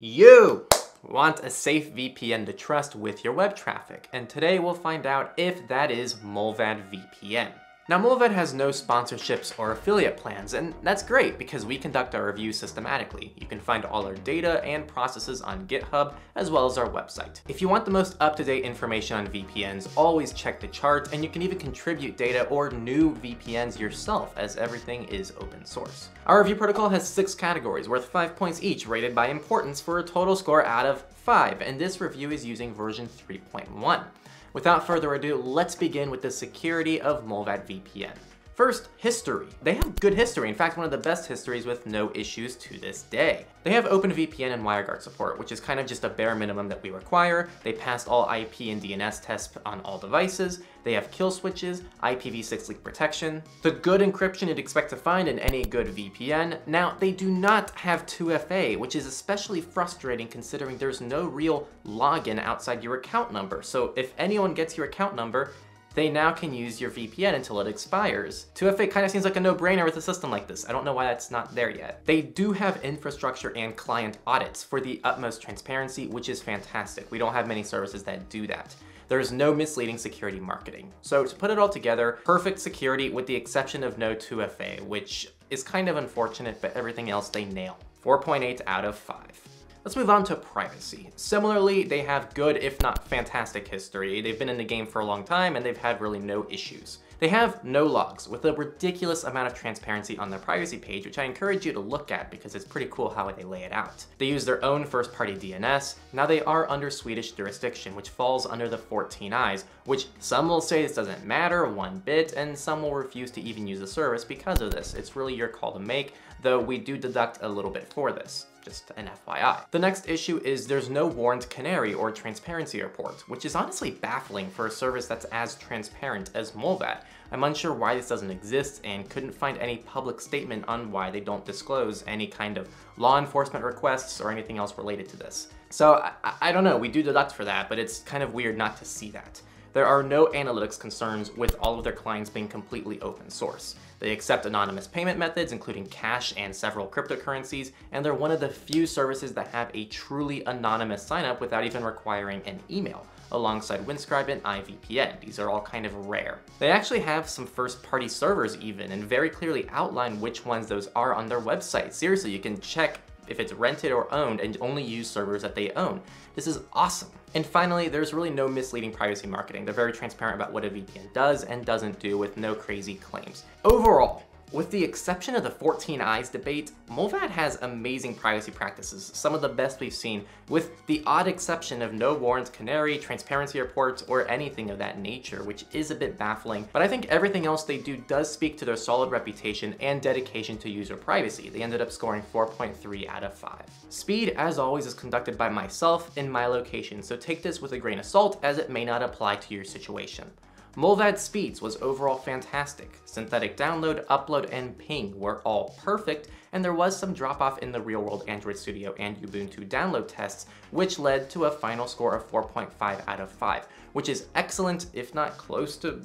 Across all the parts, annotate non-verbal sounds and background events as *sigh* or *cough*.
You want a safe VPN to trust with your web traffic, and today we'll find out if that is Mullvad VPN. Now Mullvad has no sponsorships or affiliate plans, and that's great because we conduct our reviews systematically. You can find all our data and processes on GitHub, as well as our website. If you want the most up-to-date information on VPNs, always check the charts, and you can even contribute data or new VPNs yourself, as everything is open source. Our review protocol has six categories, worth five points each, rated by importance for a total score out of five, and this review is using version 3.1. Without further ado, let's begin with the security of Mullvad VPN. First, history. They have good history, in fact one of the best histories with no issues to this day. They have OpenVPN and WireGuard support, which is kind of just a bare minimum that we require. They passed all IP and DNS tests on all devices. They have kill switches, IPv6 leak protection, the good encryption you'd expect to find in any good VPN. Now, they do not have 2FA, which is especially frustrating considering there's no real login outside your account number. So if anyone gets your account number, they now can use your VPN until it expires. 2FA kind of seems like a no-brainer with a system like this. I don't know why that's not there yet. They do have infrastructure and client audits for the utmost transparency, which is fantastic. We don't have many services that do that. There's no misleading security marketing. So to put it all together, perfect security with the exception of no 2FA, which is kind of unfortunate, but everything else they nail. 4.8 out of 5. Let's move on to privacy. Similarly, they have good, if not fantastic history. They've been in the game for a long time and they've had really no issues. They have no logs with a ridiculous amount of transparency on their privacy page, which I encourage you to look at because it's pretty cool how they lay it out. They use their own first-party DNS. Now they are under Swedish jurisdiction, which falls under the 14 Eyes, which some will say this doesn't matter one bit, and some will refuse to even use the service because of this. It's really your call to make, though we do deduct a little bit for this just an FYI. The next issue is there's no warrant canary or transparency report, which is honestly baffling for a service that's as transparent as Mullvad. I'm unsure why this doesn't exist and couldn't find any public statement on why they don't disclose any kind of law enforcement requests or anything else related to this. So I, I don't know, we do deduct for that, but it's kind of weird not to see that. There are no analytics concerns with all of their clients being completely open source. They accept anonymous payment methods, including cash and several cryptocurrencies, and they're one of the few services that have a truly anonymous signup without even requiring an email alongside Windscribe and iVPN. These are all kind of rare. They actually have some first-party servers even, and very clearly outline which ones those are on their website. Seriously, you can check if it's rented or owned and only use servers that they own. This is awesome. And finally, there's really no misleading privacy marketing. They're very transparent about what a VPN does and doesn't do with no crazy claims. Overall, with the exception of the 14 Eyes debate, Mullvad has amazing privacy practices, some of the best we've seen, with the odd exception of no warrants canary, transparency reports, or anything of that nature, which is a bit baffling. But I think everything else they do does speak to their solid reputation and dedication to user privacy. They ended up scoring 4.3 out of 5. Speed, as always, is conducted by myself in my location, so take this with a grain of salt as it may not apply to your situation. Mullvad speeds was overall fantastic. Synthetic download, upload, and ping were all perfect, and there was some drop off in the real world Android Studio and Ubuntu download tests, which led to a final score of 4.5 out of 5, which is excellent, if not close to,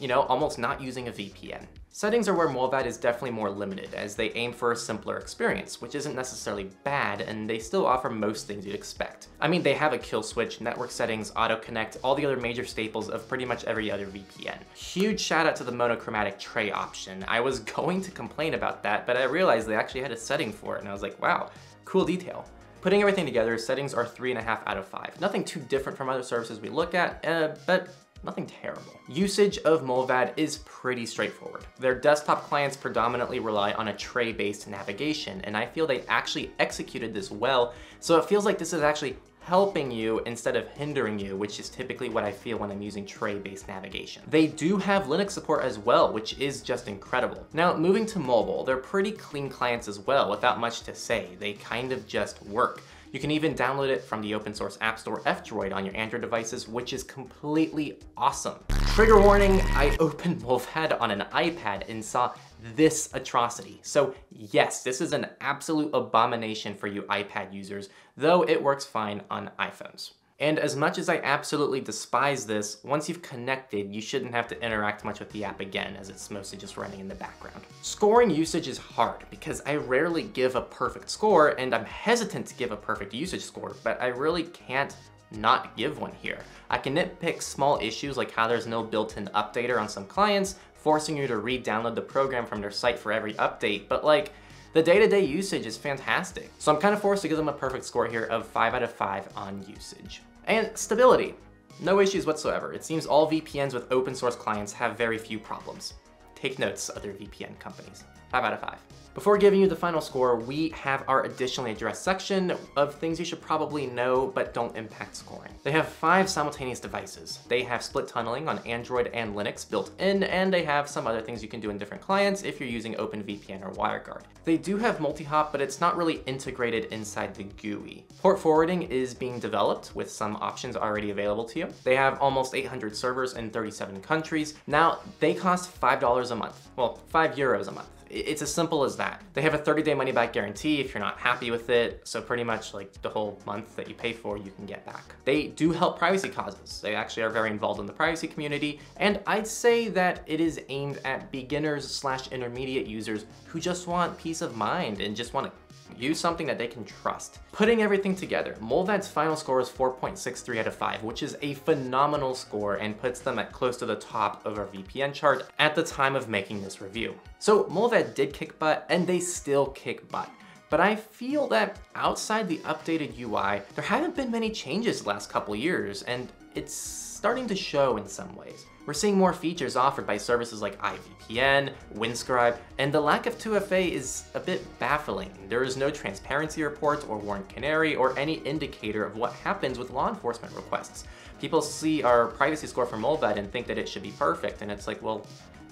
you know, almost not using a VPN. Settings are where Mullvad is definitely more limited, as they aim for a simpler experience, which isn't necessarily bad, and they still offer most things you'd expect. I mean, they have a kill switch, network settings, auto connect, all the other major staples of pretty much every other VPN. Huge shout out to the monochromatic tray option. I was *laughs* going to complain about that, but I realized they actually had a setting for it, and I was like, wow, cool detail. Putting everything together, settings are 3.5 out of 5. Nothing too different from other services we look at, uh, but nothing terrible. Usage of Mullvad is pretty straightforward. Their desktop clients predominantly rely on a tray-based navigation, and I feel they actually executed this well, so it feels like this is actually helping you instead of hindering you, which is typically what I feel when I'm using tray-based navigation. They do have Linux support as well, which is just incredible. Now, moving to mobile, they're pretty clean clients as well, without much to say. They kind of just work. You can even download it from the open source app store F-Droid on your Android devices, which is completely awesome. Trigger warning, I *laughs* opened Mullvad on an iPad and saw this atrocity. So yes, this is an absolute abomination for you iPad users, though it works fine on iPhones. And as much as I absolutely despise this, once you've connected, you shouldn't have to interact much with the app again as it's mostly just running in the background. Scoring usage is hard because I rarely give a perfect score and I'm hesitant to give a perfect usage score, but I really can't not give one here. I can nitpick small issues like how there's no built-in updater on some clients, forcing you to re-download the program from their site for every update, but like, the day-to-day -day usage is fantastic. So I'm kind of forced to give them a perfect score here of 5 out of 5 on usage. And stability. No issues whatsoever. It seems all VPNs with open source clients have very few problems. Take notes, other VPN companies. 5 out of 5. Before giving you the final score, we have our additionally addressed section of things you should probably know but don't impact scoring. They have five simultaneous devices. They have split tunneling on Android and Linux built in, and they have some other things you can do in different clients if you're using OpenVPN or WireGuard. They do have multi-hop, but it's not really integrated inside the GUI. Port forwarding is being developed with some options already available to you. They have almost 800 servers in 37 countries. Now, they cost $5 a month. Well, 5 euros a month. It's as simple as that. They have a 30-day money-back guarantee if you're not happy with it, so pretty much like the whole month that you pay for, you can get back. They do help privacy causes. They actually are very involved in the privacy community, and I'd say that it is aimed at beginners slash intermediate users who just want peace of mind and just want to Use something that they can trust. Putting everything together, Mullvad's final score is 4.63 out of 5, which is a phenomenal score and puts them at close to the top of our VPN chart at the time of making this review. So Did kick butt, and they still kick butt. But I feel that outside the updated UI, there haven't been many changes the last couple years, and it's starting to show in some ways. We're seeing more features offered by services like iVPN, Windscribe, and the lack of 2FA is a bit baffling. There is no transparency report or warrant canary or any indicator of what happens with law enforcement requests. People see our privacy score from Mullvad and think that it should be perfect, and it's like, well,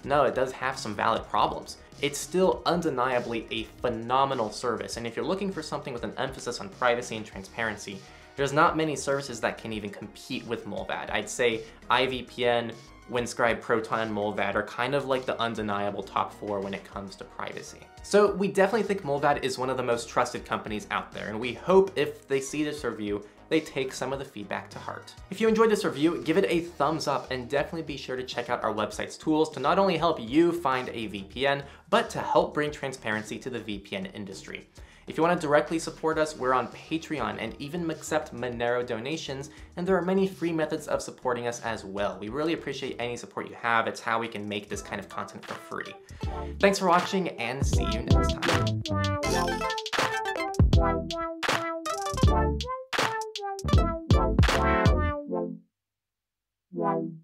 no, it does have some valid problems. It's still undeniably a phenomenal service, and if you're looking for something with an emphasis on privacy and transparency, there's not many services that can even compete with Mullvad. I'd say iVPN, Windscribe, Proton, and Mullvad are kind of like the undeniable top four when it comes to privacy. So we definitely think Mullvad is one of the most trusted companies out there, and we hope if they see this review, they take some of the feedback to heart. If you enjoyed this review, give it a thumbs up and definitely be sure to check out our website's tools to not only help you find a VPN, but to help bring transparency to the VPN industry. If you want to directly support us, we're on Patreon and even accept Monero donations, and there are many free methods of supporting us as well. We really appreciate any support you have. It's how we can make this kind of content for free. Thanks for watching and see you next time. Wow.